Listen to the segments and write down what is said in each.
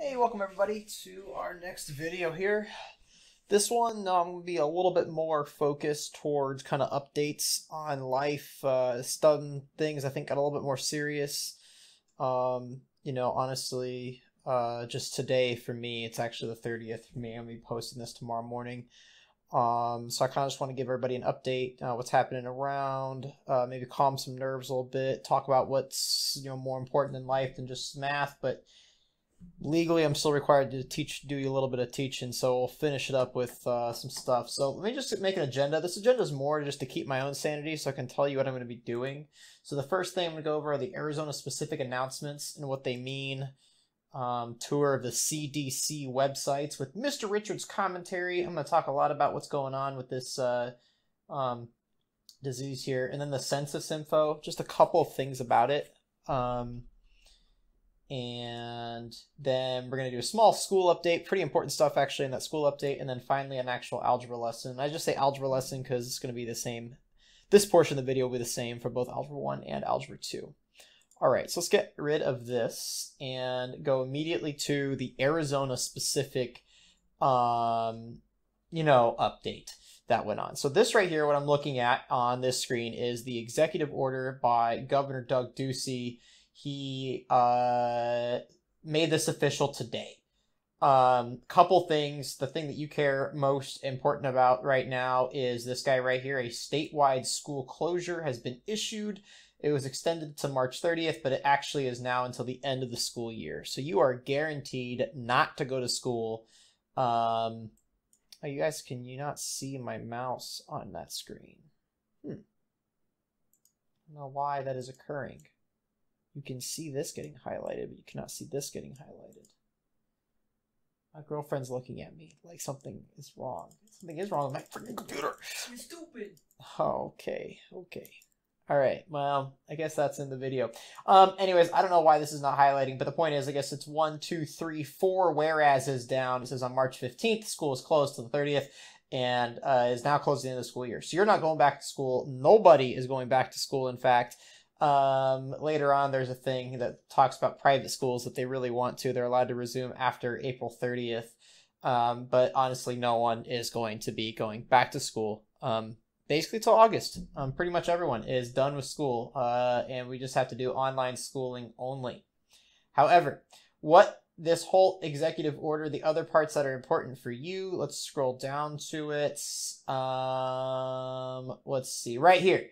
Hey, welcome everybody to our next video here. This one um, will be a little bit more focused towards kind of updates on life. Uh, things I think got a little bit more serious. Um, you know, honestly, uh, just today for me, it's actually the 30th for me. I'm going to be posting this tomorrow morning. Um, so I kind of just want to give everybody an update, uh, what's happening around, uh, maybe calm some nerves a little bit, talk about what's you know more important in life than just math. But legally, I'm still required to teach, do you a little bit of teaching. So we'll finish it up with uh, some stuff. So let me just make an agenda. This agenda is more just to keep my own sanity, so I can tell you what I'm going to be doing. So the first thing I'm going to go over are the Arizona specific announcements and what they mean um, tour of the CDC websites with Mr. Richards' commentary. I'm going to talk a lot about what's going on with this uh, um, disease here, and then the census info, just a couple of things about it. Um, and then we're going to do a small school update, pretty important stuff actually in that school update, and then finally an actual algebra lesson. I just say algebra lesson because it's going to be the same. This portion of the video will be the same for both algebra 1 and algebra 2. All right, so let's get rid of this and go immediately to the Arizona specific, um, you know, update that went on. So this right here, what I'm looking at on this screen is the executive order by Governor Doug Ducey. He uh, made this official today. Um, couple things. The thing that you care most important about right now is this guy right here. A statewide school closure has been issued it was extended to March 30th, but it actually is now until the end of the school year. So you are guaranteed not to go to school. Um, oh, you guys, can you not see my mouse on that screen? Hmm. I don't know why that is occurring. You can see this getting highlighted, but you cannot see this getting highlighted. My girlfriend's looking at me like something is wrong. Something is wrong with my freaking computer. You're stupid. Okay, okay. All right. Well, I guess that's in the video. Um, anyways, I don't know why this is not highlighting, but the point is, I guess it's one, two, three, four. Whereas is down. It says on March 15th, school is closed to the 30th and uh, is now closed at the end of the school year. So you're not going back to school. Nobody is going back to school. In fact, um, later on, there's a thing that talks about private schools that they really want to. They're allowed to resume after April 30th. Um, but honestly, no one is going to be going back to school. Um, basically till August. Um, pretty much everyone is done with school, uh, and we just have to do online schooling only. However, what this whole executive order, the other parts that are important for you, let's scroll down to it. Um, let's see, right here.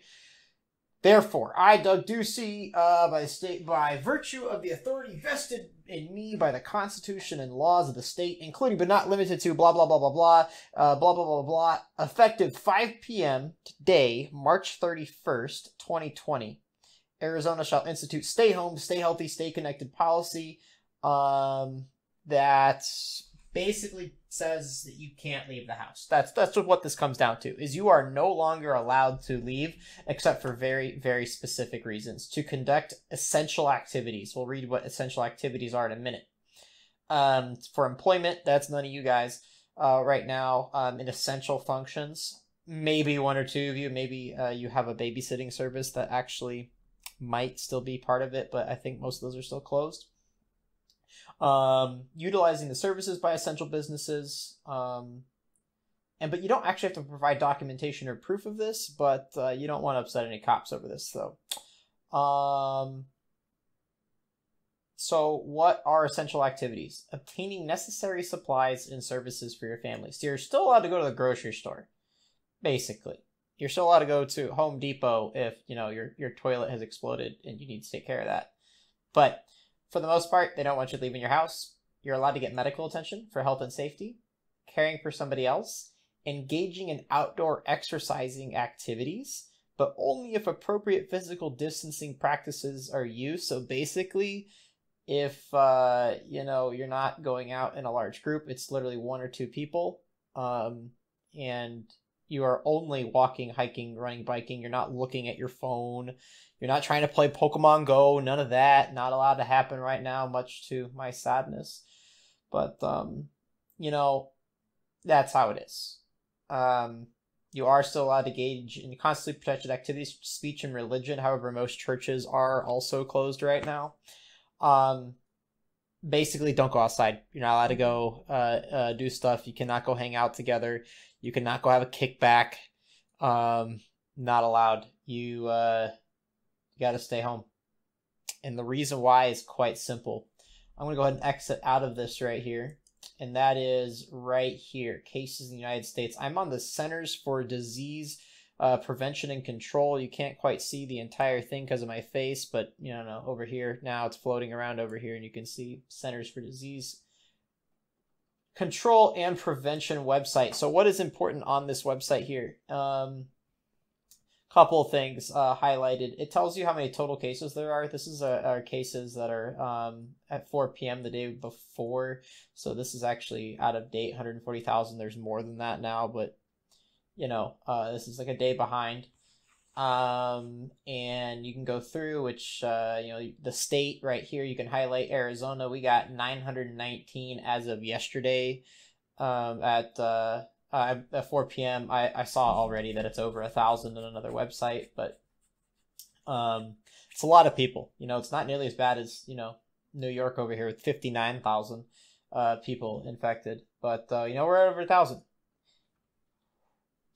Therefore, I, Doug Ducey, uh, by state, by virtue of the authority vested in me by the Constitution and laws of the state, including but not limited to blah blah blah blah blah, uh, blah blah blah blah, effective 5 p.m. today, March 31st, 2020. Arizona shall institute stay home, stay healthy, stay connected policy. Um, that basically says that you can't leave the house. That's that's what this comes down to. Is you are no longer allowed to leave except for very very specific reasons to conduct essential activities. We'll read what essential activities are in a minute. Um, for employment, that's none of you guys uh, right now. Um, in essential functions, maybe one or two of you, maybe uh, you have a babysitting service that actually might still be part of it, but I think most of those are still closed um, utilizing the services by essential businesses. Um, and but you don't actually have to provide documentation or proof of this, but uh, you don't want to upset any cops over this, though. Um, so, what are essential activities? Obtaining necessary supplies and services for your family. So, you're still allowed to go to the grocery store, basically. You're still allowed to go to Home Depot if you know your your toilet has exploded and you need to take care of that. But for the most part, they don't want you leaving your house. You're allowed to get medical attention for health and safety, caring for somebody else, engaging in outdoor exercising activities, but only if appropriate physical distancing practices are used. So basically, if uh, you know you're not going out in a large group, it's literally one or two people, um, and you are only walking, hiking, running, biking. You're not looking at your phone. You're not trying to play Pokemon Go. None of that. Not allowed to happen right now, much to my sadness. But, um, you know, that's how it is. Um, you are still allowed to engage in constantly protected activities, speech and religion. However, most churches are also closed right now. Um, basically don't go outside. You're not allowed to go uh, uh, do stuff. You cannot go hang out together. You cannot go have a kickback. Um, not allowed. You uh, you got to stay home. And the reason why is quite simple. I'm going to go ahead and exit out of this right here. And that is right here cases in the United States. I'm on the Centers for Disease uh, Prevention and Control. You can't quite see the entire thing because of my face, but you know, no, over here now it's floating around over here, and you can see Centers for Disease Control and Prevention website. So, what is important on this website here? Um, couple things uh, highlighted. It tells you how many total cases there are. This is uh, our cases that are um, at 4 p.m. the day before. So this is actually out of date, 140,000. There's more than that now, but you know, uh, this is like a day behind. Um, and you can go through which, uh, you know, the state right here, you can highlight Arizona. We got 919 as of yesterday um, at uh, uh, at 4 p.m. I, I saw already that it's over a thousand on another website, but um, it's a lot of people. You know, it's not nearly as bad as you know New York over here with 59,000 uh, people infected, but uh, you know we're over a thousand.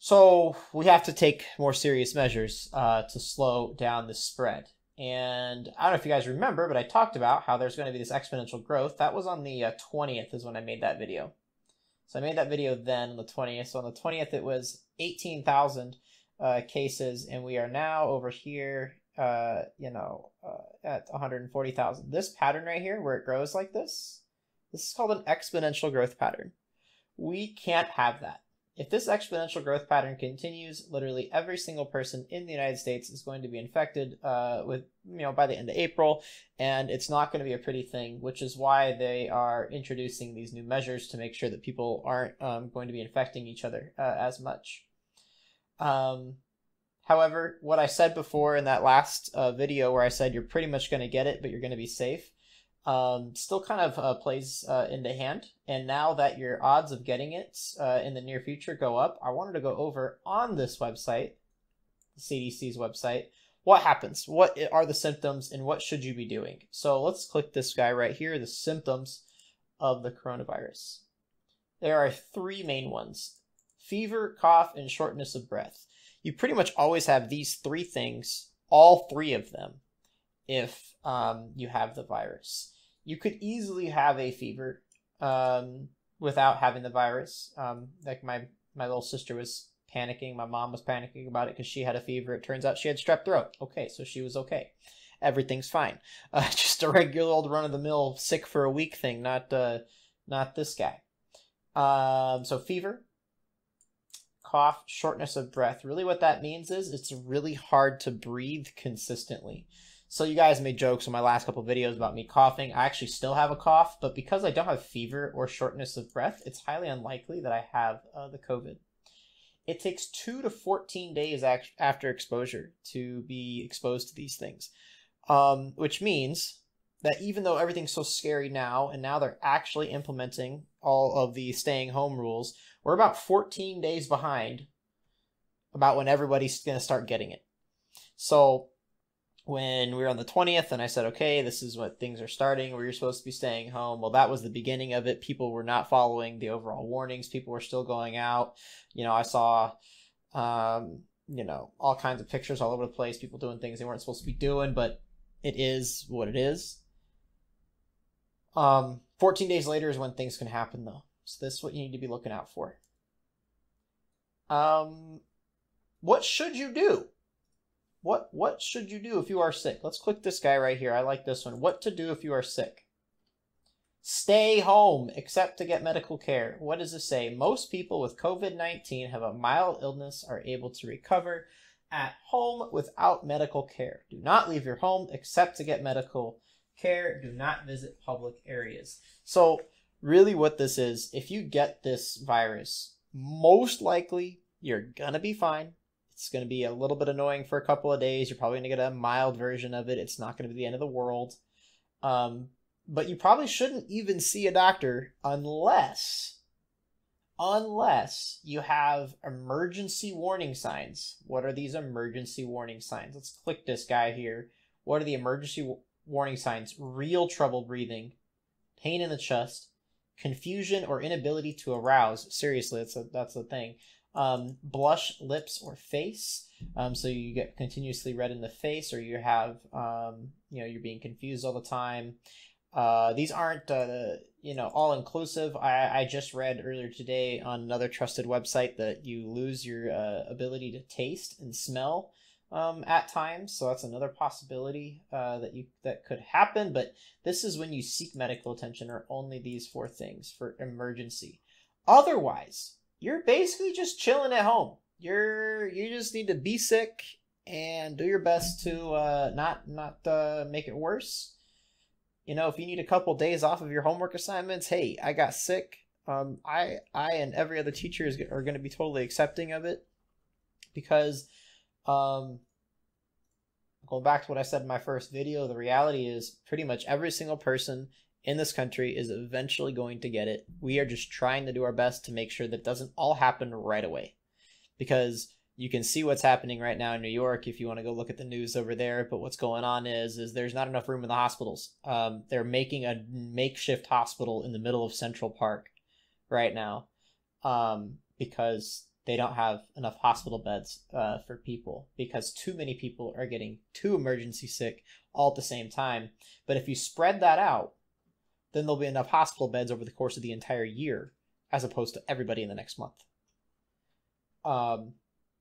So we have to take more serious measures uh, to slow down the spread. And I don't know if you guys remember, but I talked about how there's going to be this exponential growth. That was on the 20th uh, is when I made that video. So I made that video then on the 20th. So on the 20th, it was 18,000 uh, cases, and we are now over here, uh, you know, uh, at 140,000. This pattern right here, where it grows like this, this is called an exponential growth pattern. We can't have that. If this exponential growth pattern continues, literally every single person in the United States is going to be infected uh, with, you know, by the end of April, and it's not going to be a pretty thing, which is why they are introducing these new measures to make sure that people aren't um, going to be infecting each other uh, as much. Um, however, what I said before in that last uh, video where I said you're pretty much going to get it, but you're going to be safe, um, still kind of uh, plays uh, into hand. And now that your odds of getting it uh, in the near future go up, I wanted to go over on this website, the CDC's website, what happens? What are the symptoms and what should you be doing? So let's click this guy right here, the symptoms of the coronavirus. There are three main ones fever, cough, and shortness of breath. You pretty much always have these three things, all three of them, if um, you have the virus. You could easily have a fever um, without having the virus. Um, like my my little sister was panicking, my mom was panicking about it because she had a fever. It turns out she had strep throat. Okay, so she was okay. Everything's fine. Uh, just a regular old run of the mill sick for a week thing, not uh, not this guy. Um, so fever, cough, shortness of breath. Really, what that means is it's really hard to breathe consistently. So you guys made jokes in my last couple videos about me coughing. I actually still have a cough, but because I don't have fever or shortness of breath, it's highly unlikely that I have uh, the COVID. It takes 2 to 14 days after exposure to be exposed to these things, um, which means that even though everything's so scary now, and now they're actually implementing all of the staying home rules, we're about 14 days behind about when everybody's going to start getting it. So when we were on the 20th and I said, okay, this is what things are starting, where you're supposed to be staying home. Well, that was the beginning of it. People were not following the overall warnings. People were still going out. You know, I saw, um, you know, all kinds of pictures all over the place, people doing things they weren't supposed to be doing, but it is what it is. Um, 14 days later is when things can happen, though. So this is what you need to be looking out for. Um, what should you do? What what should you do if you are sick? Let's click this guy right here. I like this one. What to do if you are sick? Stay home except to get medical care. What does it say? Most people with COVID 19 have a mild illness are able to recover at home without medical care. Do not leave your home except to get medical care. Do not visit public areas. So, really, what this is, if you get this virus, most likely you're gonna be fine. It's going to be a little bit annoying for a couple of days. You're probably going to get a mild version of it. It's not going to be the end of the world. Um, but you probably shouldn't even see a doctor unless unless you have emergency warning signs. What are these emergency warning signs? Let's click this guy here. What are the emergency w- warning signs? Real trouble breathing, pain in the chest, confusion or inability to arouse. Seriously, that's a that's a thing. Um, blush lips or face. Um, so you get continuously red in the face, or you have um, you know you're being confused all the time. Uh, these aren't uh, you know all inclusive. I, I just read earlier today on another trusted website that you lose your uh, ability to taste and smell um, at times. So that's another possibility uh, that you that could happen. But this is when you seek medical attention, or only these four things for emergency. Otherwise, you're basically just chilling at home. You're you just need to be sick and do your best to uh, not not uh, make it worse. You know, if you need a couple days off of your homework assignments, hey, I got sick. Um, I I and every other teacher is, are going to be totally accepting of it because um, going back to what I said in my first video, the reality is pretty much every single person in this country is eventually going to get it. We are just trying to do our best to make sure that doesn't all happen right away. Because you can see what's happening right now in New York if you want to go look at the news over there. But what's going on is is there's not enough room in the hospitals. Um, they're making a makeshift hospital in the middle of Central Park right now um, because they don't have enough hospital beds uh, for people because too many people are getting too emergency sick all at the same time. But if you spread that out, then there'll be enough hospital beds over the course of the entire year, as opposed to everybody in the next month. Um,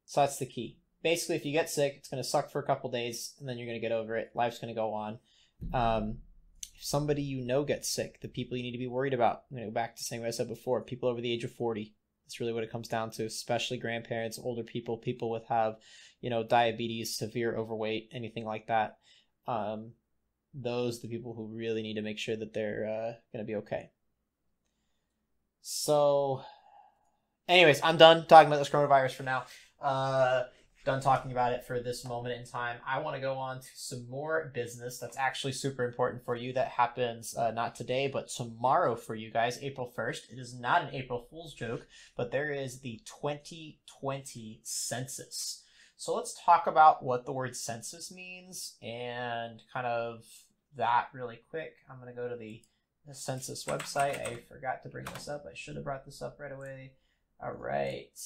so that's the key. Basically, if you get sick, it's going to suck for a couple days, and then you're going to get over it. Life's going to go on. Um, if somebody you know gets sick, the people you need to be worried about, I'm going to go back to saying what I said before, people over the age of 40. That's really what it comes down to, especially grandparents, older people, people with have, you know, diabetes, severe overweight, anything like that. Um, those the people who really need to make sure that they're uh, going to be okay. So, anyways, I'm done talking about this coronavirus for now. Uh, done talking about it for this moment in time. I want to go on to some more business that's actually super important for you that happens uh, not today, but tomorrow for you guys, April 1st. It is not an April Fool's joke, but there is the 2020 census. So let's talk about what the word census means and kind of that really quick. I'm going to go to the, the census website. I forgot to bring this up. I should have brought this up right away. All right,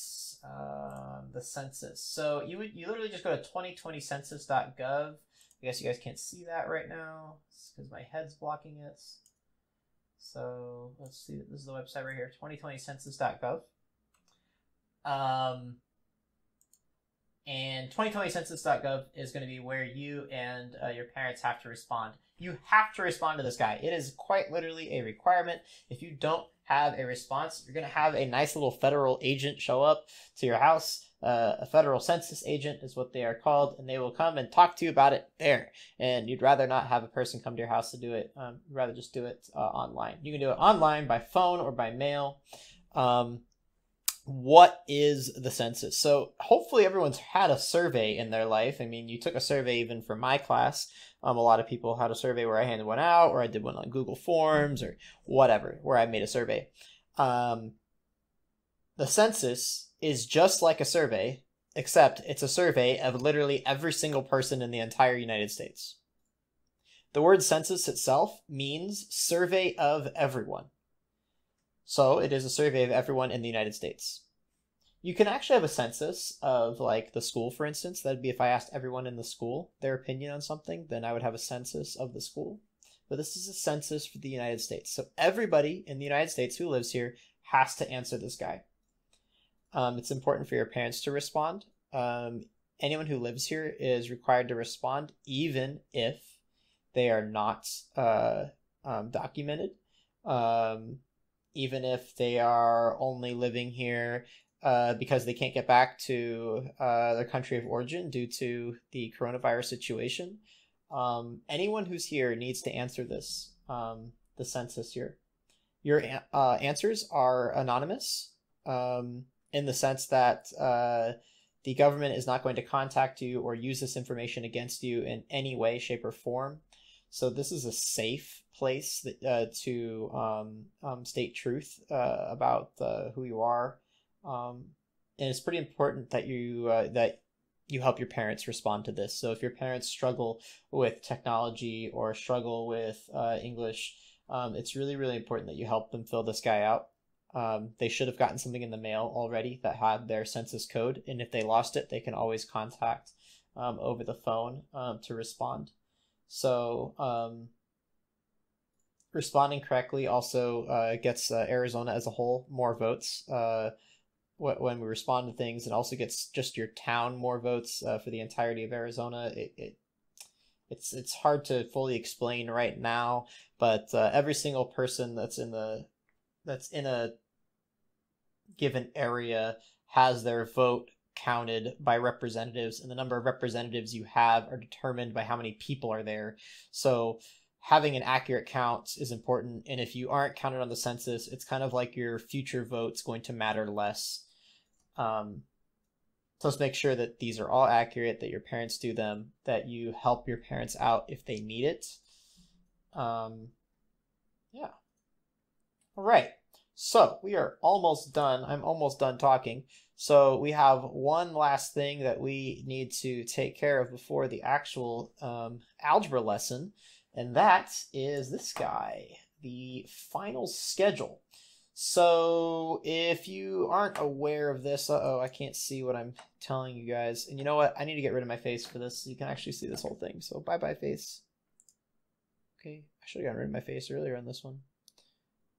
um, the census. So you would you literally just go to 2020census.gov. I guess you guys can't see that right now because my head's blocking it. So let's see. This is the website right here, 2020census.gov. Um, and 2020census.gov is going to be where you and uh, your parents have to respond. You have to respond to this guy. It is quite literally a requirement. If you don't have a response, you're going to have a nice little federal agent show up to your house. Uh, a federal census agent is what they are called, and they will come and talk to you about it there. And you'd rather not have a person come to your house to do it. Um, rather just do it uh, online. You can do it online by phone or by mail. Um, what is the census? So hopefully everyone's had a survey in their life. I mean, you took a survey even for my class. Um, a lot of people had a survey where I handed one out, or I did one on Google Forms, or whatever, where I made a survey. Um, the census is just like a survey, except it's a survey of literally every single person in the entire United States. The word census itself means survey of everyone. So it is a survey of everyone in the United States. You can actually have a census of like the school, for instance. That'd be if I asked everyone in the school their opinion on something, then I would have a census of the school. But this is a census for the United States. So everybody in the United States who lives here has to answer this guy. Um, it's important for your parents to respond. Um, anyone who lives here is required to respond, even if they are not uh, um, documented. Even if they are only living here uh, because they can't get back to uh, their country of origin due to the coronavirus situation. Um, anyone who's here needs to answer this, um, the census here. Your uh, answers are anonymous um, in the sense that uh, the government is not going to contact you or use this information against you in any way, shape, or form. So this is a safe place that, uh, to um, um, state truth uh, about who you are, um, and it's pretty important that you uh, that you help your parents respond to this. So if your parents struggle with technology or struggle with uh, English, Um, it's really, really important that you help them fill this guy out. Um, they should have gotten something in the mail already that had their census code, and if they lost it, they can always contact um, over the phone to respond. So, responding correctly also uh, gets uh, Arizona as a whole more votes uh, when we respond to things. It also gets just your town more votes uh, for the entirety of Arizona. It, it it's it's hard to fully explain right now, but uh, every single person that's in the that's in a given area has their vote counted by representatives, and the number of representatives you have are determined by how many people are there. So having an accurate count is important, and if you aren't counted on the census, it's kind of like your future vote's going to matter less. Um, so let's make sure that these are all accurate, that your parents do them, that you help your parents out if they need it. Um, yeah. All right. So we are almost done. I'm almost done talking. So we have one last thing that we need to take care of before the actual um, algebra lesson, and that is this guy, the final schedule. So if you aren't aware of this, uh-oh, I can't see what I'm telling you guys. And you know what? I need to get rid of my face for this so you can actually see this whole thing. So bye-bye face. Okay, I should have gotten rid of my face earlier on this one.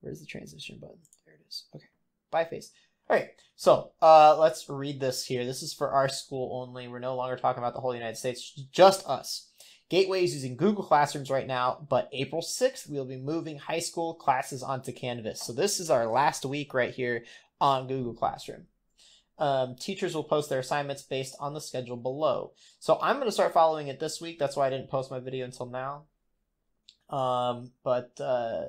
Where's the transition button? There it is. Okay, bye face. All right, so uh, let's read this here. This is for our school only. We're no longer talking about the whole United States, just us. Gateway is using Google Classrooms right now, but April 6th, we'll be moving high school classes onto Canvas. So this is our last week right here on Google Classroom. Um, teachers will post their assignments based on the schedule below. So I'm going to start following it this week. That's why I didn't post my video until now. Um, but uh,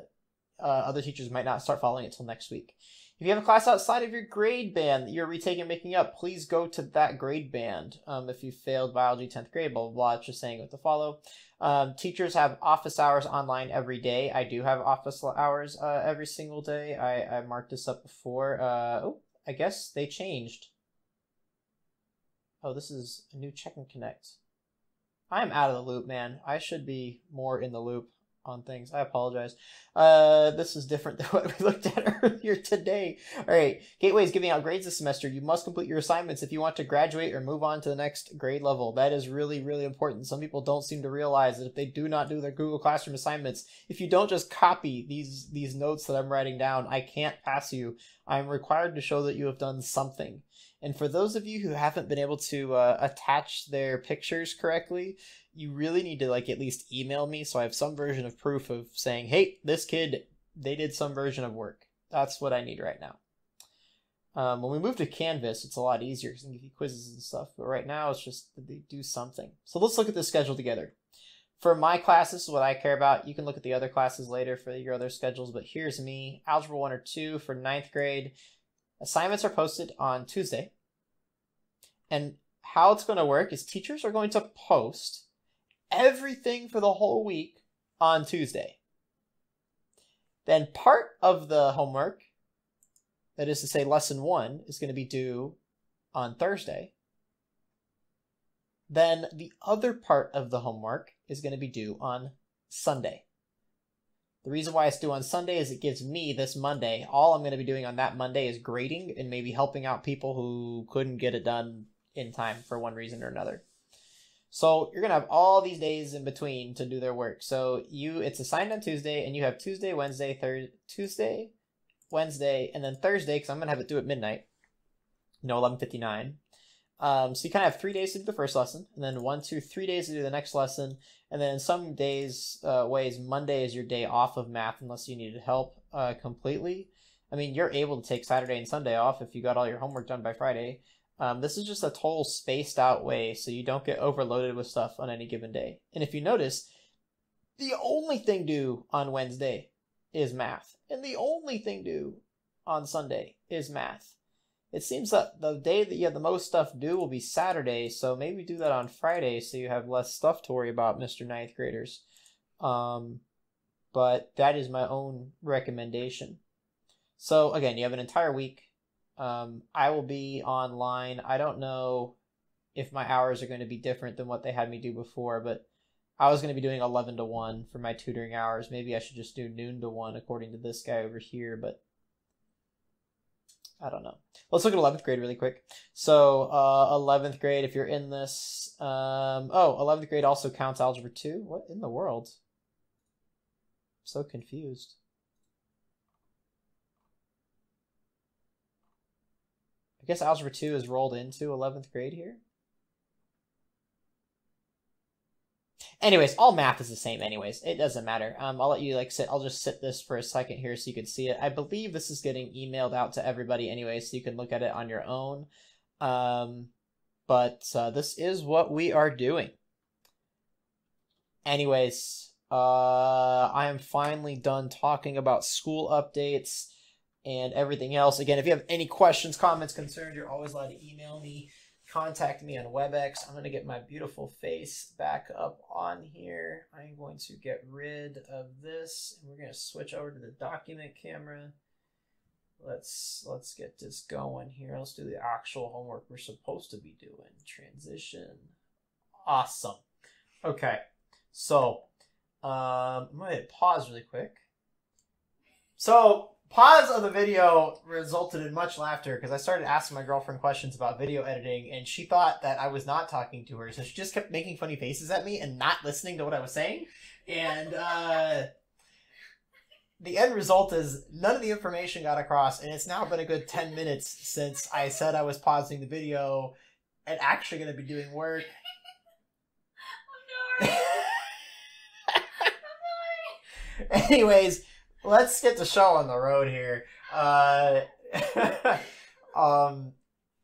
uh, other teachers might not start following it until next week. If you have a class outside of your grade band that you're retaking making up, please go to that grade band. Um, if you failed biology 10th grade, blah, blah, blah, just saying what to follow. Um, teachers have office hours online every day. I do have office hours uh, every single day. I, I marked this up before. Uh, oh, I guess they changed. Oh, this is a new check and connect. I'm out of the loop, man. I should be more in the loop on things. I apologize. Uh, this is different than what we looked at earlier today. All right, Gateway is giving out grades this semester. You must complete your assignments if you want to graduate or move on to the next grade level. That is really, really important. Some people don't seem to realize that if they do not do their Google Classroom assignments, if you don't just copy these these notes that I'm writing down, I can't pass you. I'm required to show that you have done something. And for those of you who haven't been able to uh, attach their pictures correctly, you really need to like at least email me so I have some version of proof of saying, hey, this kid, they did some version of work. That's what I need right now. Um, when we move to Canvas, it's a lot easier because I can give you quizzes and stuff. But right now, it's just they do something. So let's look at the schedule together. For my classes, what I care about, you can look at the other classes later for your other schedules. But here's me, Algebra 1 or 2 for ninth grade. Assignments are posted on Tuesday. And how it's going to work is teachers are going to post everything for the whole week on Tuesday. Then part of the homework, that is to say, lesson one, is going to be due on Thursday. Then the other part of the homework is going to be due on Sunday. The reason why it's due on Sunday is it gives me this Monday, all I'm going to be doing on that Monday is grading and maybe helping out people who couldn't get it done in time for one reason or another. So you're gonna have all these days in between to do their work. So you it's assigned on Tuesday, and you have Tuesday, Wednesday, Thursday, Tuesday, Wednesday, and then Thursday because I'm gonna have it due at midnight. No eleven fifty nine. Um, so you kind of have three days to do the first lesson, and then one, two, three days to do the next lesson, and then some days, uh, ways, Monday is your day off of math unless you needed help uh, completely. I mean, you're able to take Saturday and Sunday off if you got all your homework done by Friday. Um, this is just a total spaced out way so you don't get overloaded with stuff on any given day. And if you notice, the only thing due on Wednesday is math, and the only thing due on Sunday is math. It seems that the day that you have the most stuff due will be Saturday, so maybe do that on Friday so you have less stuff to worry about, Mr. Ninth Graders. Um, but that is my own recommendation. So again, you have an entire week um, I will be online. I don't know if my hours are going to be different than what they had me do before, but I was going to be doing 11 to 1 for my tutoring hours. Maybe I should just do noon to 1 according to this guy over here, but I don't know. Let's look at 11th grade really quick. So, uh, 11th grade, if you're in this, um, oh, 11th grade also counts Algebra 2? What in the world? I'm so confused. I guess Algebra 2 is rolled into 11th grade here? Anyways, all math is the same anyways. It doesn't matter. Um, I'll let you like sit. I'll just sit this for a second here so you can see it. I believe this is getting emailed out to everybody anyway, so you can look at it on your own. Um, but uh, this is what we are doing. Anyways, uh, I am finally done talking about school updates and everything else. Again, if you have any questions, comments, concerns, you're always allowed to email me contact me on WebEx. I'm going to get my beautiful face back up on here. I'm going to get rid of this and we're going to switch over to the document camera. Let's let's get this going here. Let's do the actual homework we're supposed to be doing. Transition. Awesome. Okay. So, um, I'm going to pause really quick. So, pause of the video resulted in much laughter because I started asking my girlfriend questions about video editing, and she thought that I was not talking to her, so she just kept making funny faces at me and not listening to what I was saying. And uh, the end result is none of the information got across, and it's now been a good 10 minutes since I said I was pausing the video and actually going to be doing work. Anyways, let's get the show on the road here. Uh, um,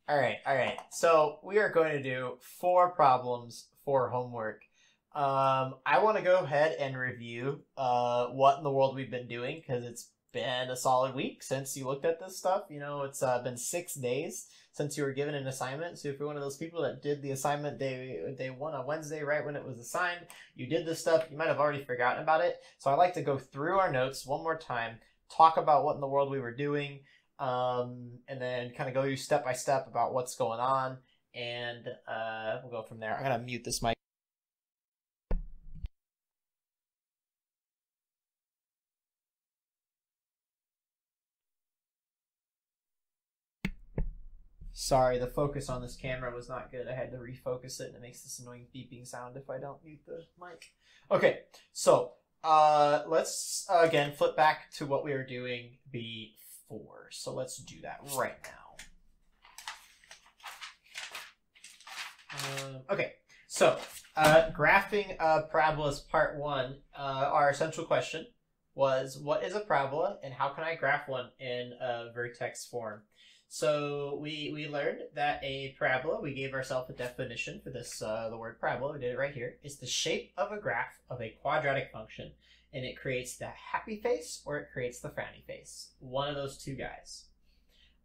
all right, all right. So we are going to do four problems for homework. Um, I want to go ahead and review uh, what in the world we've been doing because it's been a solid week since you looked at this stuff. You know, it's uh, been six days since you were given an assignment. So if you're one of those people that did the assignment day day one on Wednesday, right when it was assigned, you did this stuff, you might have already forgotten about it. So I like to go through our notes one more time, talk about what in the world we were doing, um, and then kind of go step by step about what's going on, and uh, we'll go from there. I'm gonna mute this mic. Sorry, the focus on this camera was not good. I had to refocus it and it makes this annoying beeping sound if I don't mute the mic. Okay, so uh, let's uh, again flip back to what we were doing before. So let's do that right now. Um, okay, so uh, graphing uh, parabolas part one, uh, our essential question was what is a parabola and how can I graph one in a vertex form? So we we learned that a parabola, we gave ourselves a definition for this, uh, the word parabola, we did it right here, is the shape of a graph of a quadratic function, and it creates the happy face or it creates the frowny face. One of those two guys.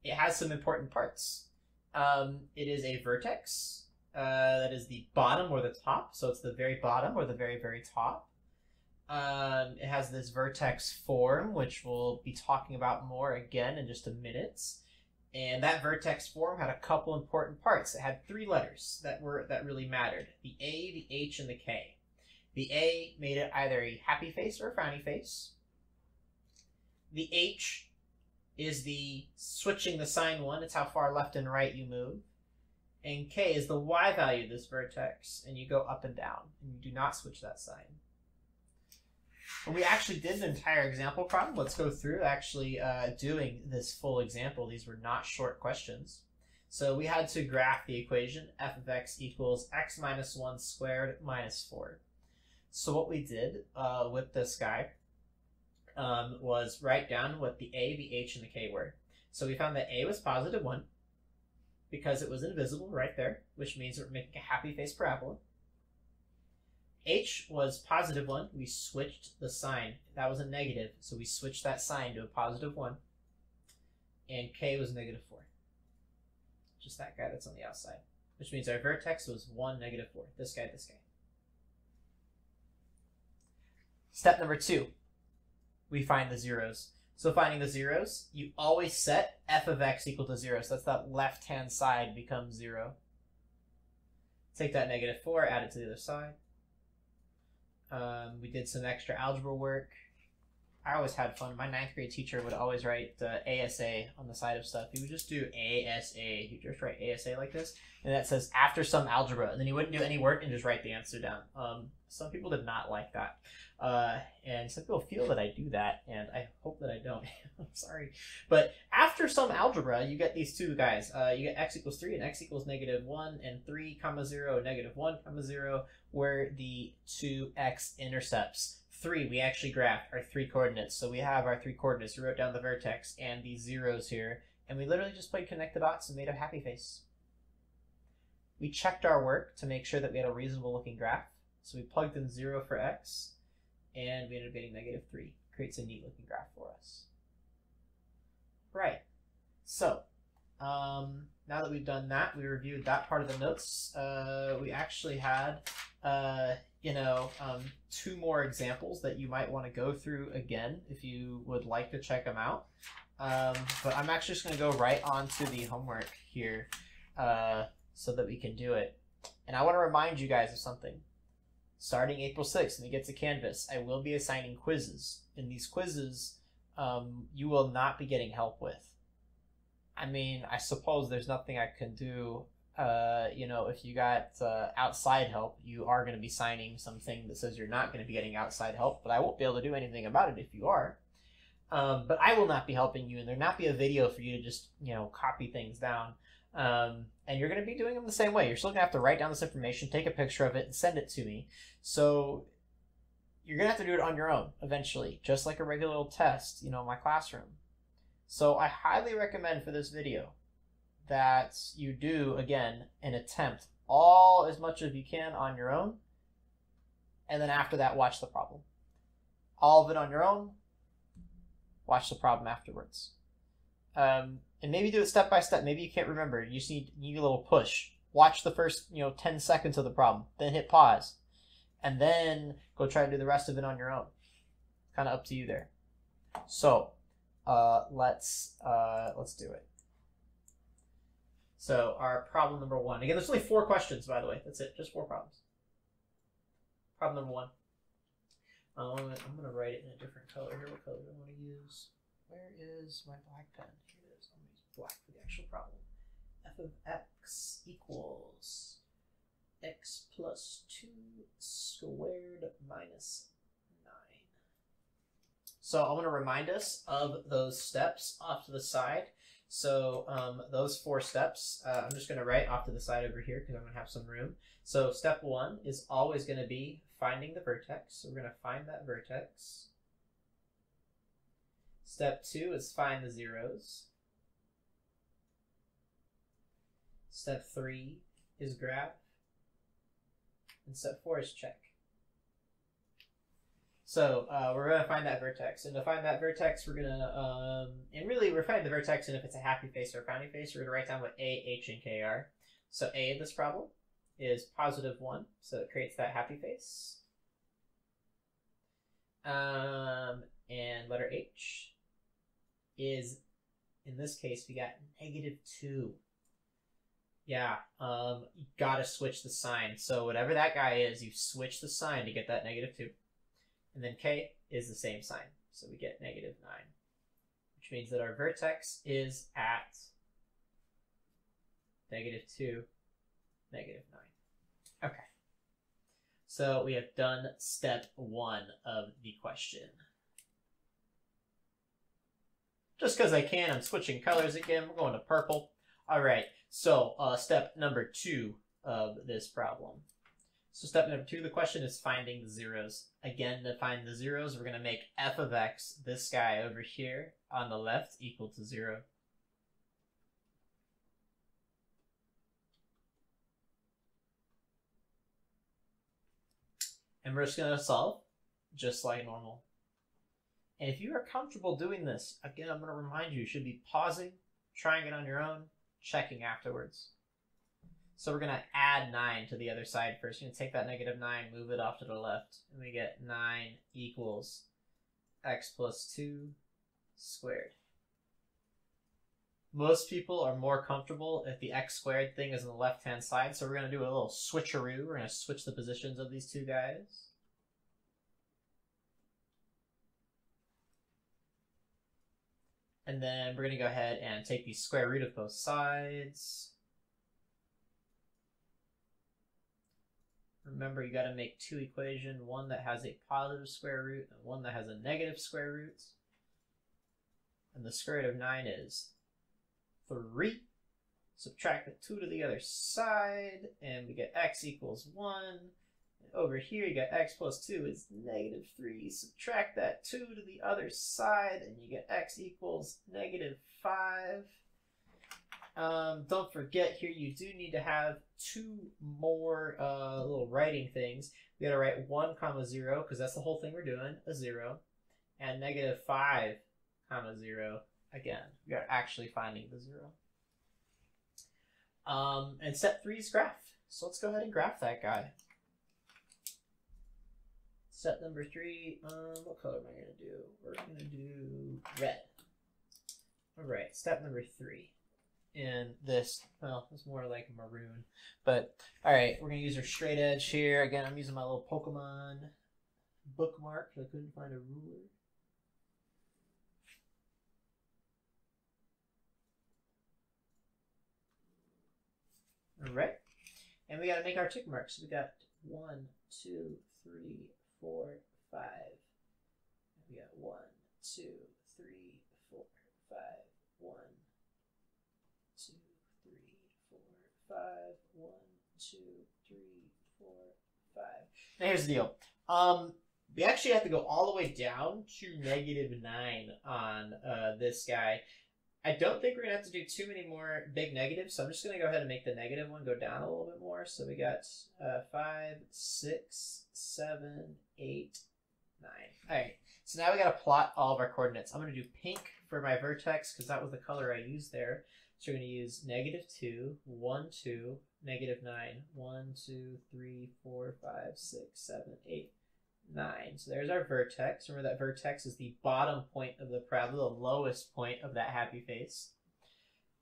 It has some important parts. Um, it is a vertex, uh, that is the bottom or the top, so it's the very bottom or the very, very top. Um, it has this vertex form, which we'll be talking about more again in just a minute. And that vertex form had a couple important parts. It had three letters that were that really mattered: the A, the H, and the K. The A made it either a happy face or a frowny face. The H is the switching the sign one. It's how far left and right you move. And K is the Y value of this vertex, and you go up and down, and you do not switch that sign. We actually did an entire example problem. Let's go through actually uh, doing this full example. These were not short questions. So we had to graph the equation f of x equals x minus 1 squared minus 4. So what we did uh, with this guy um, was write down what the a, the h, and the k were. So we found that a was positive 1 because it was invisible right there, which means we're making a happy face parabola. H was positive 1. We switched the sign. That was a negative, so we switched that sign to a positive 1. And K was negative 4. Just that guy that's on the outside. Which means our vertex was 1, negative 4. This guy, this guy. Step number 2. We find the zeros. So finding the zeros, you always set f of x equal to 0. So that's that left-hand side becomes 0. Take that negative 4, add it to the other side. Um, we did some extra algebra work. I always had fun. My ninth grade teacher would always write the ASA on the side of stuff. He would just do ASA. He'd just write ASA like this, and that says after some algebra, and then he wouldn't do any work and just write the answer down. Um, some people did not like that, uh, and some people feel that I do that, and I hope that I don't. I'm sorry, but after some algebra, you get these two guys. Uh, you get x equals three and x equals negative one, and three comma zero negative one comma zero, where the two x intercepts three, we actually graphed our three coordinates. So we have our three coordinates. We wrote down the vertex and these zeros here, and we literally just played connect the dots and made a happy face. We checked our work to make sure that we had a reasonable looking graph. So we plugged in zero for x, and we ended up getting negative three. Creates a neat looking graph for us. Right. So, um, now that we've done that, we reviewed that part of the notes. Uh, we actually had uh, you know, um, two more examples that you might want to go through again if you would like to check them out. Um, but I'm actually just going to go right on to the homework here uh, so that we can do it. And I want to remind you guys of something. Starting April 6th, when we get to Canvas, I will be assigning quizzes. In these quizzes, um, you will not be getting help with. I mean, I suppose there's nothing I can do uh, you know, if you got uh, outside help, you are going to be signing something that says you're not going to be getting outside help, but I won't be able to do anything about it if you are. Um, but I will not be helping you, and there not be a video for you to just, you know, copy things down. Um, and you're going to be doing them the same way. You're still going to have to write down this information, take a picture of it, and send it to me. So you're going to have to do it on your own eventually, just like a regular old test, you know, in my classroom. So I highly recommend for this video that you do again an attempt all as much as you can on your own and then after that watch the problem. All of it on your own watch the problem afterwards. Um, and maybe do it step by step. Maybe you can't remember. You just need, need a little push. Watch the first you know 10 seconds of the problem then hit pause and then go try to do the rest of it on your own. Kind of up to you there. So uh, let's uh, let's do it so our problem number one. Again, there's only four questions, by the way. That's it. Just four problems. Problem number one. Um, I'm going to write it in a different color here. What color do I want to use? Where is my black pen? Here it is. I'm going to use black for the actual problem. f of x equals x plus 2 squared minus 9. So I want to remind us of those steps off to the side. So um, those four steps, uh, I'm just going to write off to the side over here because I'm going to have some room. So step one is always going to be finding the vertex. So we're going to find that vertex. Step two is find the zeros. Step three is graph. And step four is check. So uh, we're going to find that vertex. And to find that vertex, we're going to, um, and really we're finding the vertex, and if it's a happy face or a frowny face, we're to write down what A, H, and K are. So A of this problem is positive 1, so it creates that happy face. Um, and letter H is, in this case, we got negative 2. Yeah, um, you gotta switch the sign. So whatever that guy is, you switch the sign to get that negative 2. And then k is the same sign. So we get negative 9, which means that our vertex is at negative 2, negative 9. Okay. So we have done step 1 of the question. Just because I can, I'm switching colors again. We're going to purple. All right, so uh, step number 2 of this problem. So step number two, the question is finding the zeros. Again, to find the zeros, we're going to make f of x, this guy over here on the left, equal to zero. And we're just going to solve just like normal. And if you are comfortable doing this, again, I'm going to remind you, you should be pausing, trying it on your own, checking afterwards. So we're going to add 9 to the other side first. You're going to take that negative 9, move it off to the left, and we get 9 equals x plus 2 squared. Most people are more comfortable if the x squared thing is on the left-hand side, so we're going to do a little switcheroo. We're going to switch the positions of these two guys. And then we're going to go ahead and take the square root of both sides. Remember, you got to make two equations, one that has a positive square root and one that has a negative square root. And the square root of 9 is 3. Subtract the 2 to the other side, and we get x equals 1. And over here, you got x plus 2 is negative 3. Subtract that 2 to the other side, and you get x equals negative 5. Um, don't forget here, you do need to have two more uh, little writing things. We got to write 1 comma 0, because that's the whole thing we're doing, a 0. And negative 5 comma 0, again, we are actually finding the 0. Um, and step 3 is graph. So let's go ahead and graph that guy. Step number 3, um, what color am I to do? We're to do red. Alright, step number 3 in this. Well, it's more like maroon. But, alright, we're going to use our straight edge here. Again, I'm using my little Pokemon bookmark. I couldn't find a ruler. Alright. And we got to make our tick marks. We got one, two, three, four, five. We got one, two, three, four, five, one, two, three, four, five, one, two, three, four, five. Now here's the deal. Um, we actually have to go all the way down to negative nine on uh, this guy. I don't think we're gonna have to do too many more big negatives, so I'm just gonna go ahead and make the negative one go down a little bit more. So we got uh, five, six, seven, eight, nine. All right. So now we gotta plot all of our coordinates. I'm gonna do pink for my vertex because that was the color I used there. So we're gonna use negative two, one, two, negative nine, one, two, three, four, five, six, seven, eight, nine. So there's our vertex. Remember that vertex is the bottom point of the parabola, the lowest point of that happy face.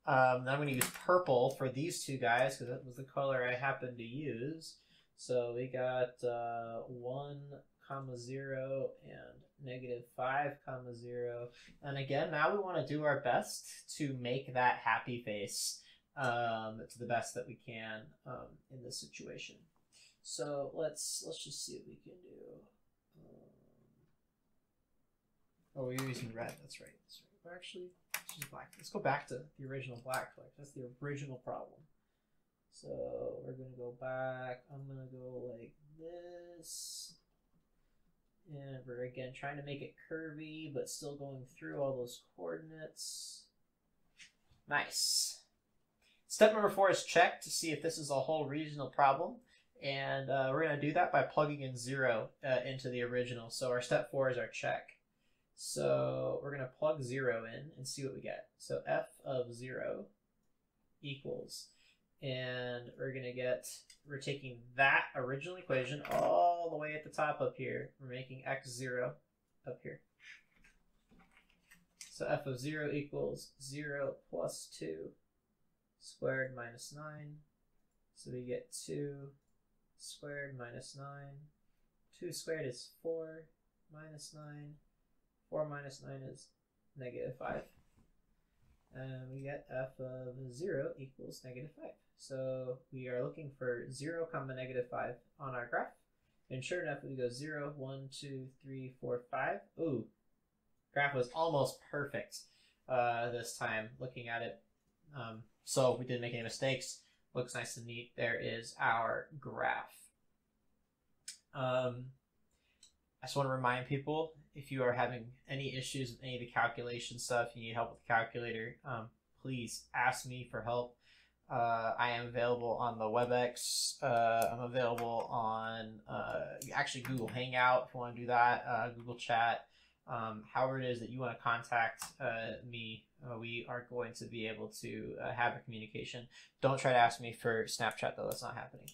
Um, then I'm going to use purple for these two guys because that was the color I happened to use. So we got uh, 1 comma 0 and negative 5 comma 0. And again, now we want to do our best to make that happy face um, to the best that we can um, in this situation. So let's let's just see what we can do. Oh, we're using red. That's right. That's right. We're actually let's use black. Let's go back to the original black color. That's the original problem. So we're gonna go back. I'm gonna go like this. And we're again trying to make it curvy, but still going through all those coordinates. Nice. Step number four is check to see if this is a whole regional problem. And uh, we're going to do that by plugging in zero uh, into the original. So our step four is our check. So we're going to plug 0 in and see what we get. So f of 0 equals, and we're going to get, we're taking that original equation all the way at the top up here. We're making x0 up here. So f of 0 equals 0 plus 2 squared minus 9. So we get 2 squared minus 9. 2 squared is 4 minus 9 4 minus 9 is negative 5. And we get f of 0 equals negative 5. So we are looking for 0 comma negative 5 on our graph. And sure enough, we go 0, 1, 2, 3, 4, 5. Ooh, graph was almost perfect uh, this time looking at it. Um, so we didn't make any mistakes. Looks nice and neat. There is our graph. Um, I just want to remind people if you are having any issues with any of the calculation stuff, you need help with the calculator, um, please ask me for help. Uh, I am available on the WebEx. Uh, I'm available on uh, actually Google Hangout if you want to do that, uh, Google Chat. Um, however, it is that you want to contact uh, me, uh, we are going to be able to have a communication. Don't try to ask me for Snapchat, though, that's not happening.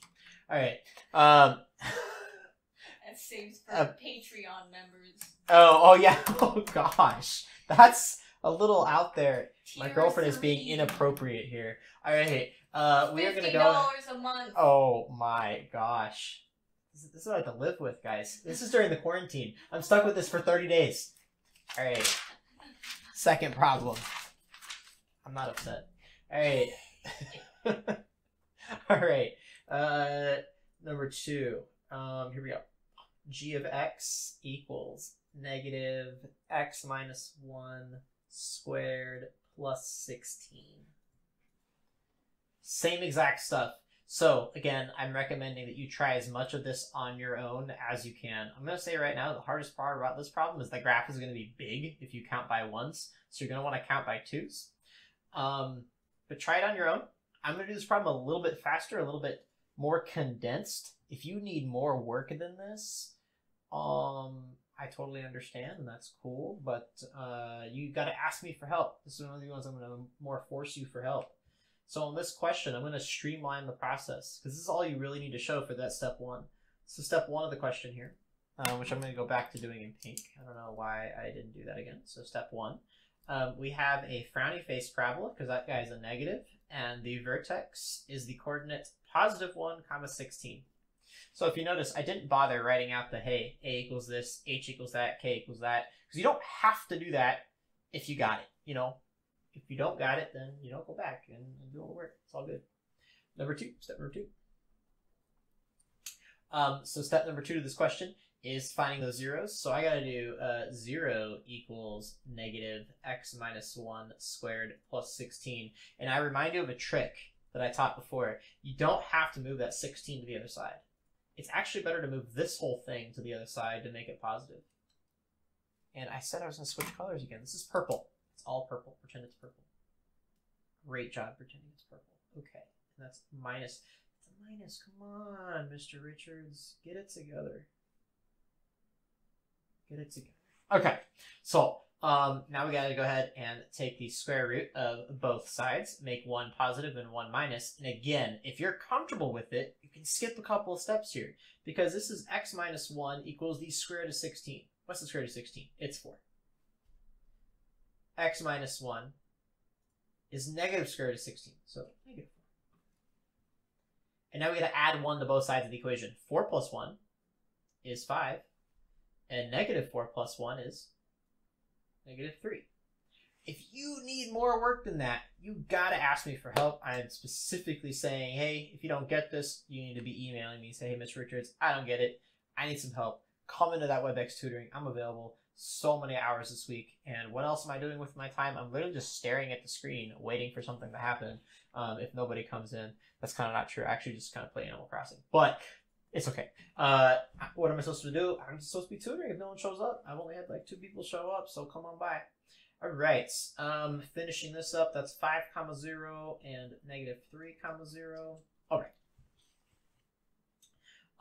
All right. Um, That saves for Patreon members. Oh, oh yeah. Oh gosh, that's a little out there. My girlfriend is being inappropriate here. All right, uh, we are gonna go. dollars a month. Oh my gosh, this, is, this is what I have to live with, guys. This is during the quarantine. I'm stuck with this for thirty days. All right. Second problem. I'm not upset. All right. All right. Uh, number two. Um, here we go. g of x equals negative x minus 1 squared plus 16. Same exact stuff. So, again, I'm recommending that you try as much of this on your own as you can. I'm going to say right now, the hardest part about this problem is the graph is going to be big if you count by ones. So you're going to want to count by twos. Um, but try it on your own. I'm going to do this problem a little bit faster, a little bit more condensed. If you need more work than this, um, I totally understand, and that's cool. But uh, you got to ask me for help. This is one of the ones I'm going to more force you for help. So on this question, I'm going to streamline the process because this is all you really need to show for that step one. So step one of the question here, uh, which I'm going to go back to doing in pink. I don't know why I didn't do that again. So step one, um, we have a frowny face parabola because that guy is a negative, and the vertex is the coordinate positive 1 comma 16. So if you notice, I didn't bother writing out the, hey, a equals this, h equals that, k equals that, because you don't have to do that if you got it, you know? If you don't got it, then, you don't go back and, and do all the work. It's all good. Number two, step number two. Um, so step number two to this question is finding those zeros. So I gotta do uh, 0 equals negative x minus 1 squared plus 16. And I remind you of a trick that I taught before. You don't have to move that 16 to the other side. It's actually better to move this whole thing to the other side to make it positive. And I said I was going to switch colors again. This is purple. It's all purple. Pretend it's purple. Great job pretending it's purple. Okay. And that's minus. It's a minus. Come on, Mr. Richards. Get it together. Get it together. Okay. So um, now we got to go ahead and take the square root of both sides, make one positive and one minus. And again, if you're comfortable with it, you can skip a couple of steps here because this is x minus 1 equals the square root of 16. What's the square root of 16? It's 4. x minus 1 is negative square root of 16, so negative 4. And now we got to add 1 to both sides of the equation. 4 plus 1 is 5, and negative 4 plus 1 is negative 3. If you need more work than that, you gotta ask me for help. I am specifically saying, hey, if you don't get this, you need to be emailing me. Say, hey, Mr. Richards, I don't get it. I need some help come into that WebEx tutoring. I'm available so many hours this week. And what else am I doing with my time? I'm literally just staring at the screen, waiting for something to happen. Um, if nobody comes in, that's kind of not true. I actually just kind of play Animal Crossing, but it's okay. Uh, what am I supposed to do? I'm supposed to be tutoring if no one shows up. I've only had like two people show up, so come on by. All right. Um, finishing this up, that's five comma zero and negative three comma zero. All right.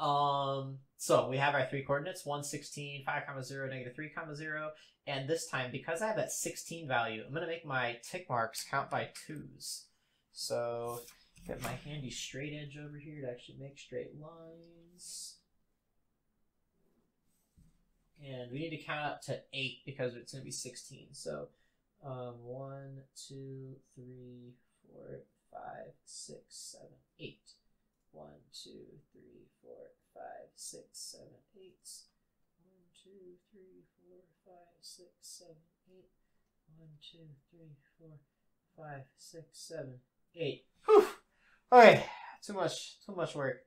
Um, so we have our three coordinates, 1, 16, 5, comma 0, negative 3, comma 0. And this time, because I have that 16 value, I'm going to make my tick marks count by twos. So get my handy straight edge over here to actually make straight lines. And we need to count up to 8 because it's going to be 16. So um, 1, 2, 3, 4, 5, 6, 7, 8. One, two, three, four, five, six, seven, eight. One, two, three, four, five, six, seven, eight. One, two, three, four, five, six, seven, eight. Whew. Okay, too much, too much work.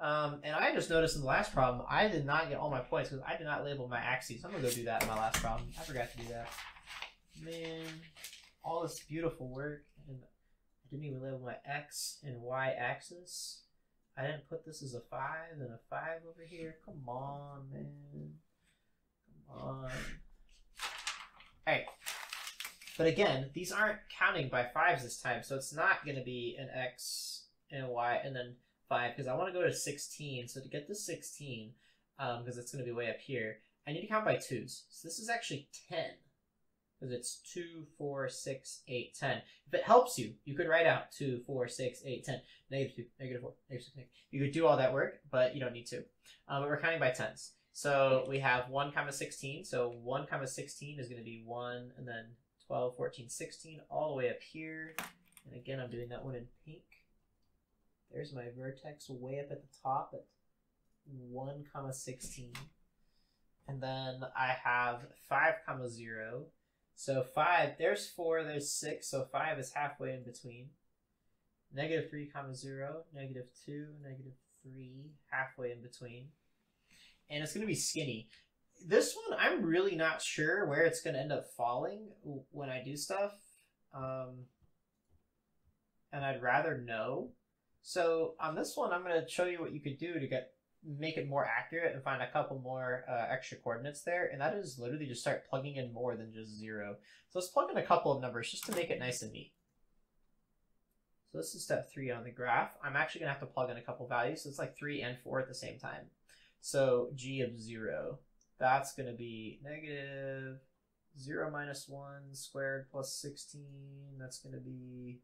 Um, and I just noticed in the last problem, I did not get all my points because I did not label my axes. I'm gonna go do that in my last problem. I forgot to do that. Man, all this beautiful work, and I didn't even label my x and y axis. I didn't put this as a 5 and a 5 over here. Come on, man. Come on. Alright. But again, these aren't counting by 5s this time, so it's not going to be an x and a y and then 5, because I want to go to 16. So to get to 16, because um, it's going to be way up here, I need to count by 2s. So this is actually 10 because it's 2, 4, 6, 8, 10. If it helps you, you could write out 2, 4, 6, 8, 10, negative 2, negative 4, negative 6, negative. You could do all that work, but you don't need to. Um, but we're counting by tens. So we have 1 comma 16. So 1 comma 16 is going to be 1 and then 12, 14, 16 all the way up here. And again, I'm doing that one in pink. There's my vertex way up at the top at 1 comma 16. And then I have 5 comma 0 So 5, there's 4, there's 6, so 5 is halfway in between. Negative 3 comma 0, negative 2, negative 3, halfway in between. And it's going to be skinny. This one, I'm really not sure where it's going to end up falling when I do stuff. Um, and I'd rather know. So on this one, I'm going to show you what you could do to get make it more accurate and find a couple more uh, extra coordinates there. And that is literally just start plugging in more than just zero. So let's plug in a couple of numbers just to make it nice and neat. So this is step three on the graph. I'm actually going to have to plug in a couple values. So it's like three and four at the same time. So g of zero, that's going to be negative 0 minus 1 squared plus 16. That's going to be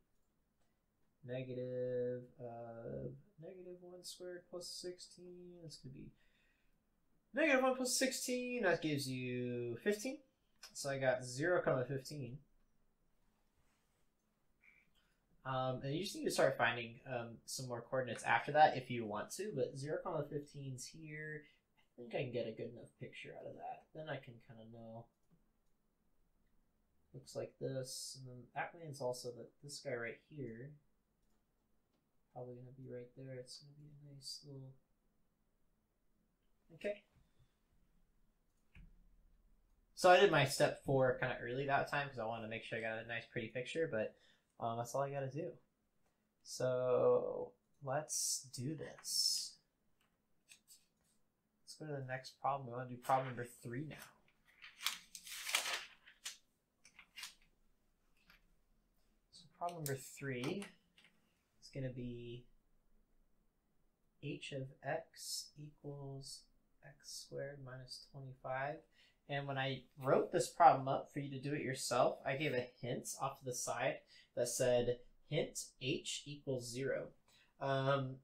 negative, uh, negative 1 squared plus 16. That's going to be negative 1 plus 16. That gives you 15. So I got 0 comma 15. Um, and you just need to start finding um, some more coordinates after that if you want to, but 0 comma 15 is here. I think I can get a good enough picture out of that. Then I can kind of know looks like this. And then that means also that this guy right here, probably going to be right there. It's going to be a nice little... Okay. So I did my step four kind of early that time because I wanted to make sure I got a nice pretty picture, but um, that's all I got to do. So let's do this. Go to the next problem. We want to do problem number three now. So problem number three is going to be h of x equals x squared minus 25. And when I wrote this problem up for you to do it yourself, I gave a hint off to the side that said hint h equals 0. Um,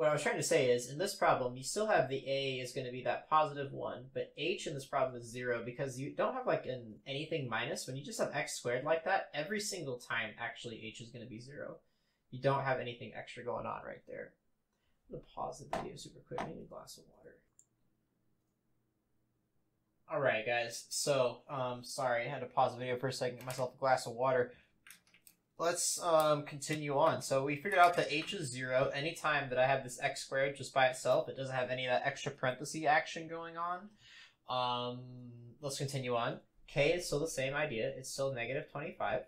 what I was trying to say is, in this problem, you still have the a is going to be that positive 1, but h in this problem is 0 because you don't have like an anything minus. When you just have x squared like that, every single time actually h is going to be 0. You don't have anything extra going on right there. I'm going to pause the video super quick. I need a glass of water. Alright guys, so, um, sorry, I had to pause the video for a second, get myself a glass of water let's um, continue on. So we figured out that h is 0 anytime that I have this x squared just by itself. It doesn't have any of that extra parenthesis action going on. Um, let's continue on. k is still the same idea. It's still negative 25.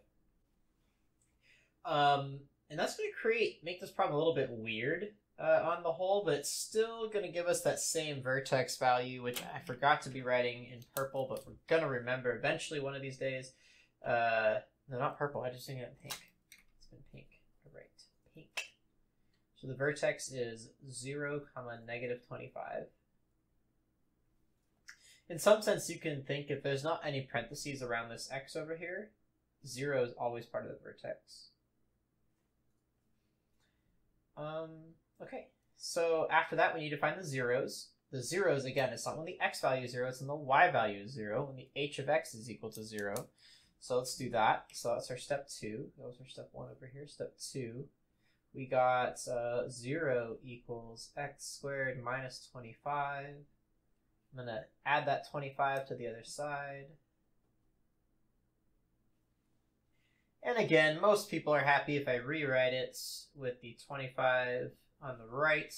Um, and that's going to create, make this problem a little bit weird uh, on the whole, but it's still going to give us that same vertex value, which I forgot to be writing in purple, but we're going to remember eventually one of these days. Uh, no, not purple. I just think it pink. It's been pink. All right, pink. So the vertex is 0, comma, negative 25. In some sense, you can think if there's not any parentheses around this x over here, 0 is always part of the vertex. Um, okay, so after that, we need to find the zeros. The zeros, again, it's not when the x value is 0, it's when the y value is 0, when the h of x is equal to 0. So let's do that. So that's our step two. That was our step one over here. Step two, we got uh, 0 equals x squared minus 25. I'm going to add that 25 to the other side. And again, most people are happy if I rewrite it with the 25 on the right.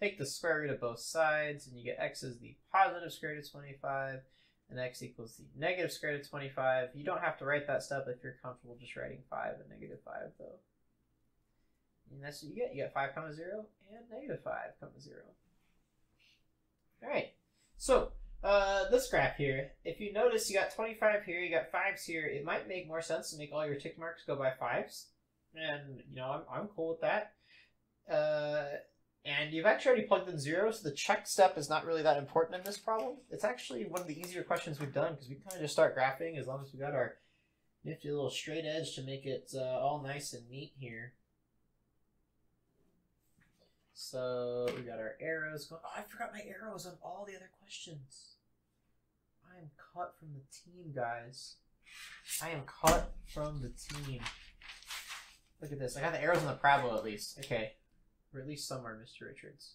Take the square root of both sides, and you get x is the positive square root of 25 and x equals the negative square root of 25. You don't have to write that stuff if you're comfortable just writing 5 and negative 5, though. And that's what you get. You get 5 comma 0 and negative 5 comma 0. Alright, so uh, this graph here, if you notice you got 25 here, you got 5s here, it might make more sense to make all your tick marks go by 5s. And, you know, I'm, I'm cool with that. Uh, and you've actually already plugged in zero, so the check step is not really that important in this problem. It's actually one of the easier questions we've done because we kind of just start graphing as long as we got our nifty little straight edge to make it uh, all nice and neat here. So we got our arrows going. Oh, I forgot my arrows on all the other questions. I am cut from the team, guys. I am cut from the team. Look at this. I got the arrows on the parabola at least. Okay. Or at least somewhere, Mr. Richards.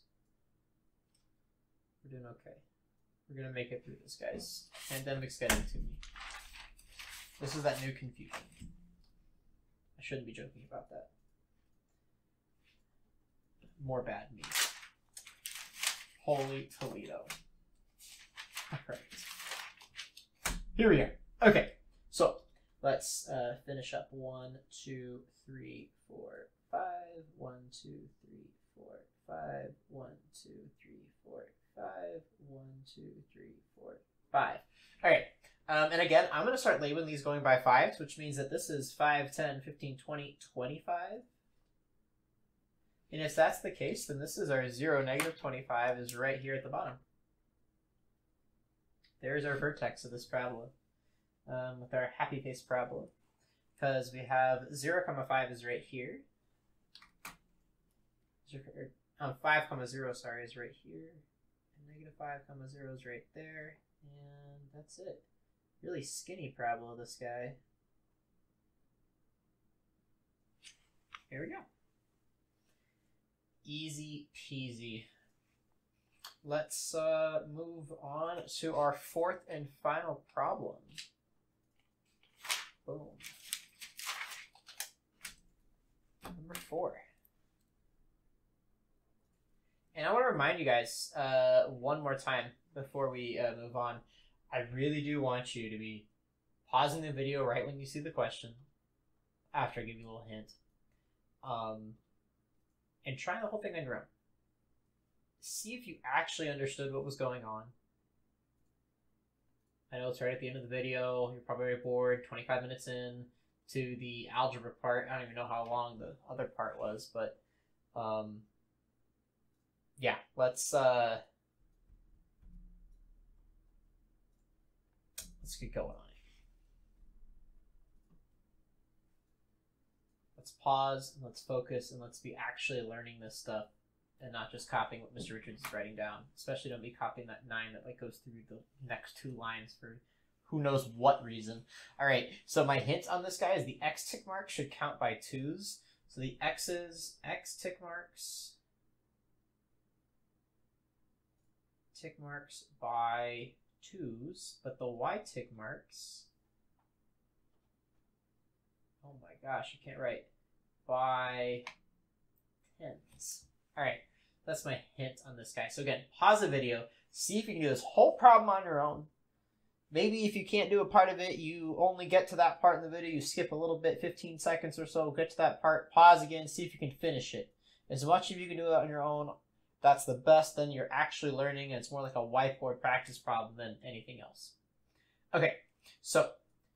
We're doing okay. We're gonna make it through this, guys. Pandemic's getting to me. This is that new confusion. I shouldn't be joking about that. More bad me. Holy Toledo. Alright. Here we go. Okay, so let's uh, finish up one, two, three, four, five. One, two, three, four, five. One, two, three, four, five. One, two, three, four, five. All right. Um, and again, I'm going to start labeling these going by fives, which means that this is 5, 10, 15, 20, 25. And if that's the case, then this is our 0, negative 25 is right here at the bottom. There's our vertex of this parabola um, with our happy face parabola. Because we have 0, comma 5 is right here. Zero, um, 5, comma 0, sorry, is right here. And negative 5, comma 0 is right there. And that's it. Really skinny parabola, this guy. Here we go. Easy peasy. Let's uh, move on to our fourth and final problem. Boom. Number four. And I want to remind you guys uh, one more time before we uh, move on. I really do want you to be pausing the video right when you see the question, after I give you a little hint, um, and try the whole thing on your own. See if you actually understood what was going on. I know it's right at the end of the video. You're probably bored. 25 minutes in to the algebra part. I don't even know how long the other part was, but um, yeah, let's uh, let's get going on it. Let's pause and let's focus and let's be actually learning this stuff and not just copying what Mr. Richards is writing down. Especially don't be copying that nine that like goes through the next two lines for who knows what reason. All right, so my hint on this guy is the X tick mark should count by twos. So the X's, X tick marks, tick marks by twos, but the Y tick marks, oh my gosh, I can't write, by tens. All right, that's my hint on this guy. So again, pause the video, see if you can do this whole problem on your own. Maybe if you can't do a part of it, you only get to that part in the video, you skip a little bit, 15 seconds or so, get to that part, pause again, see if you can finish it. As much as you can do it on your own, that's the best, then you're actually learning, and it's more like a whiteboard practice problem than anything else. Okay, so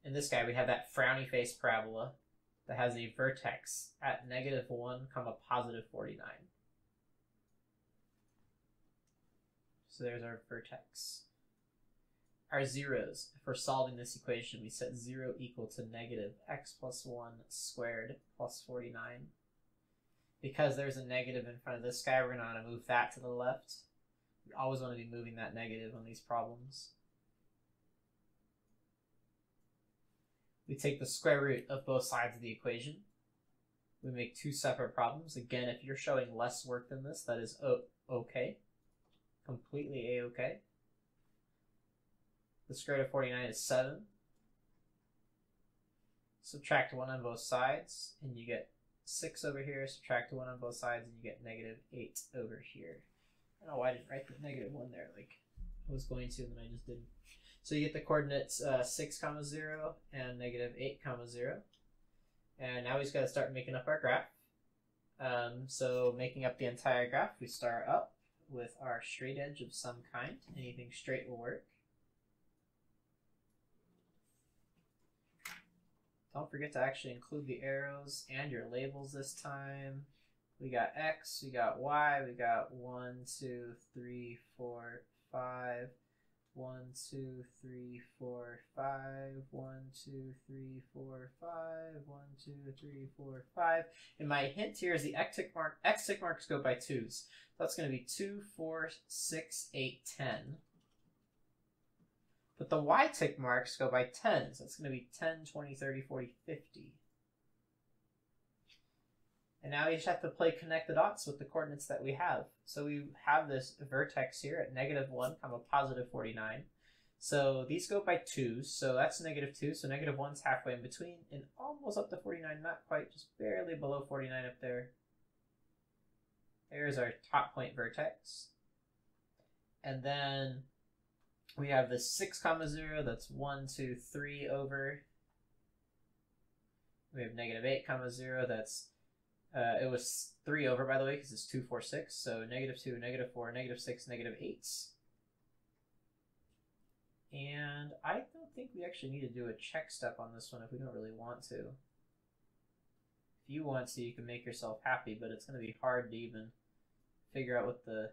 in this guy, we have that frowny face parabola that has a vertex at negative 1, comma positive 49. So there's our vertex. Our zeros, for solving this equation, we set 0 equal to negative x plus 1 squared plus 49. Because there's a negative in front of this guy, we're going to want to move that to the left. We always want to be moving that negative on these problems. We take the square root of both sides of the equation. We make two separate problems. Again, if you're showing less work than this, that is okay. Completely a-okay. The square root of 49 is 7. Subtract 1 on both sides, and you get 6 over here. Subtract 1 on both sides, and you get negative 8 over here. I don't know why I didn't write the negative 1 there. Like, I was going to, and then I just didn't. So you get the coordinates uh, 6 comma 0 and negative 8 comma 0. And now we just got to start making up our graph. Um, so making up the entire graph, we start up with our straight edge of some kind. Anything straight will work. Don't forget to actually include the arrows and your labels this time. We got X, we got Y, we got 1, 2, 3, 4, 5. 1, 2, 3, 4, 5. 1, 2, 3, 4, 5. 1, 2, 3, 4, 5. And my hint here is the X tick mark. X tick marks go by twos. That's going to be 2, 4, 6, 8, 10. But the Y tick marks go by tens. That's going to be 10, 20, 30, 40, 50. And now we just have to play connect the dots with the coordinates that we have. So we have this vertex here at negative 1, comma positive 49. So these go by twos, so that's negative two. So negative one's halfway in between, and almost up to 49, not quite, just barely below 49 up there. There's our top point vertex. And then we have the 6 comma 0, that's 1, 2, 3 over. We have negative 8 comma 0, that's, uh, it was 3 over by the way, because it's 2, 4, 6. So negative 2, negative 4, negative 6, negative 8. And I don't think we actually need to do a check step on this one if we don't really want to. If you want to, you can make yourself happy, but it's going to be hard to even figure out what the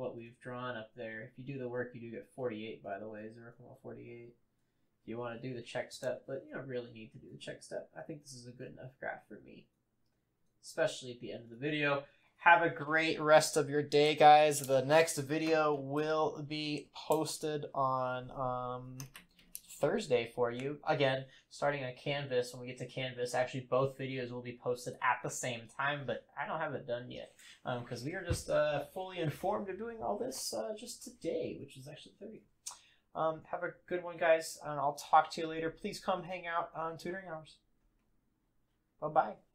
what we've drawn up there. If you do the work, you do get 48, by the way, 0.48. If you want to do the check step, but you don't really need to do the check step. I think this is a good enough graph for me, especially at the end of the video. Have a great rest of your day, guys. The next video will be posted on um, Thursday for you. Again, starting on Canvas. When we get to Canvas, actually, both videos will be posted at the same time, but I don't have it done yet because um, we are just uh, fully informed of doing all this uh, just today, which is actually 30. Um, have a good one, guys, and I'll talk to you later. Please come hang out on tutoring hours. Bye bye.